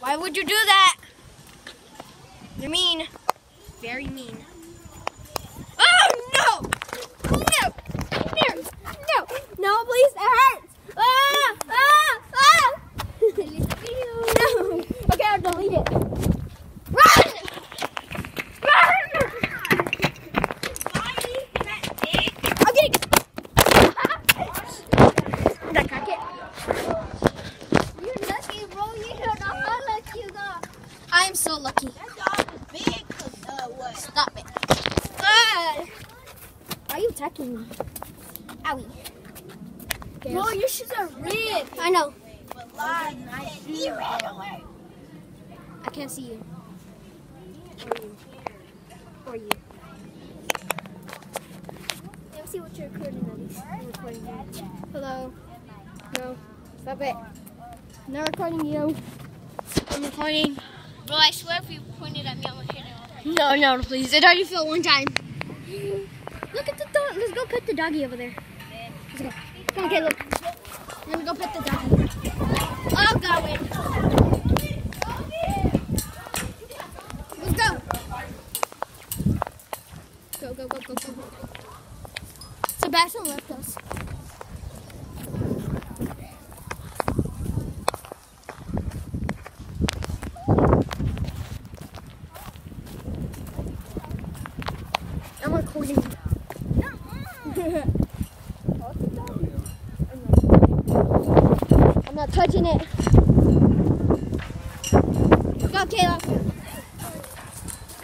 Why would you do that? You're mean. Very mean. Oh no! No! No! No! No, please! It hurts! Ah! Ah! Ah! no! Okay, I'll delete it. Run! Run! I'm getting That cock it. You're lucky, bro. You don't know how lucky you got. I'm so lucky. That dog is big. 'cause, uh, what? Stop it. Ah! Why are you attacking me? Owie. Bro, your shoes are red. I know. But lie, nice shoes. You ran away. I can't see you. Or you. Or you. Let me see what you're recording at least. I'm recording you. Hello. No. Stop it. I'm not recording you. I'm recording. Bro, I swear if you pointed at me, I'm gonna hit it. No, no, please. It already fell one time. Look at the dog. Let's go pet the doggy over there. Let's go. Come on, Caleb. Let's go pet the doggy. Oh, God, wait. Let's. Go, go, go, go, go, go. Sebastian left us. I'm recording. I'm not touching it. Go, Kayla.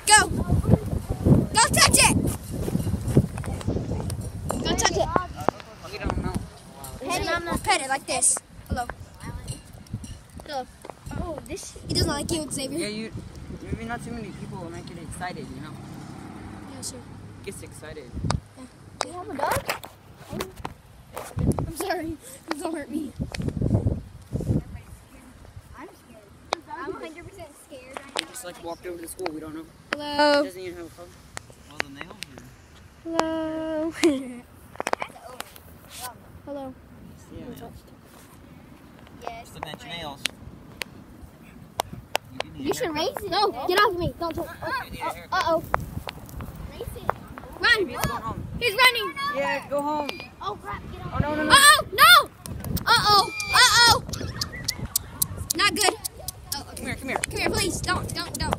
Go. Go touch it. Go touch it. Don't know. Pet it. Pet it like this. Hello. Hello. Oh, this. He doesn't like you, Xavier. Yeah, you. Maybe not too many people will make it excited, you know? Yeah, sure. Gets excited. Do you have a dog? I'm sorry. Please don't hurt me. I'm scared. I'm 100% scared. We just like walked over to school. We don't know. Hello. Doesn't even have a phone. Well, the nails Hello. Hello. Yeah. Yes. Look at your nails. need You should haircut. raise it. No, get off me. Don't touch. You need a haircut. Uh oh. Race it. Run. Maybe it's going home. He's running. Yeah, go home. Oh, crap. Get Oh, off. no, no, no. Uh oh. No. Uh oh. Uh oh. Not good. Oh. Come here, come here. Come here, please. Don't, don't, don't.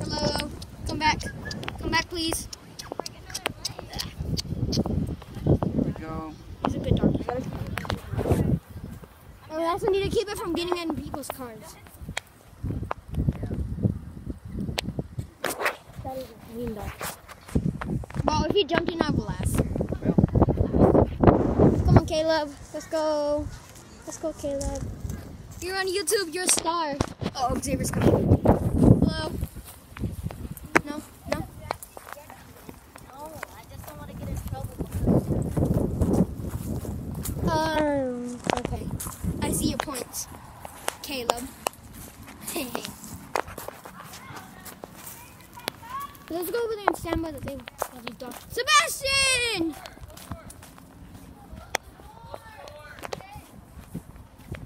Hello. Come back. Come back, please. There. He's a good dog. Oh, we also need to keep it from getting in people's cars. That is a mean dog. Well, if he jumped in, I will laugh. Come on, Caleb. Let's go. Let's go, Caleb. You're on YouTube. You're a star. Oh, Xavier's coming. Hello. No, no. No, I just don't want to get in trouble. Um. Okay. I see your points, Caleb. Let's go over there and stand by the thing. while these dogs- Sebastian!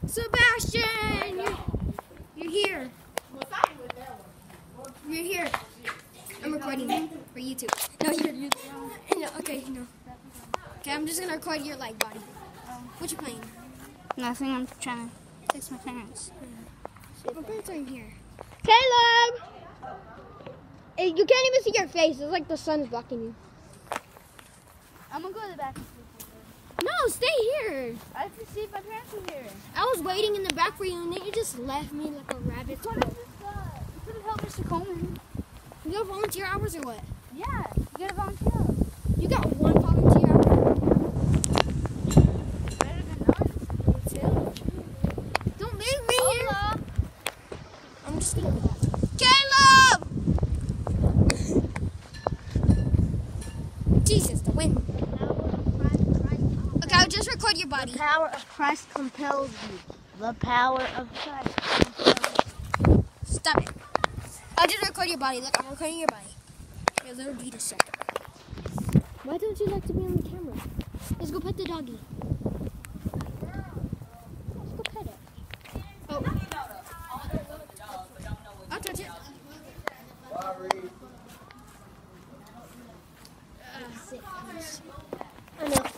Sebastian! You're, you're here. You're here. I'm recording you for YouTube. No, you're, you No, okay, no. Okay, I'm just gonna record your like body. What you playing? Nothing. I'm trying to text my parents. My parents are in here. Caleb! You can't even see your face. It's like the sun's blocking you. I'm gonna go to the back. No, stay here. I have to see if my parents are here. I was waiting in the back for you, and then you just left me like a rabbit. What is this? You could have helped Mr. Coleman. You got volunteer hours or what? Yeah, you gotta volunteer. You got one volunteer hour. Better than none. Two. Don't leave me here. I'm just gonna. Caleb! Jesus, the wind. Okay, I'll just record your body. The power of Christ compels you. The power of Christ. Stop it. I'll just record your body. Look, I'm recording your body. Your little Vita sector. Why don't you like to be on the camera? Let's go pet the doggy. Let's go pet it. Oh. I'll touch it six. I know.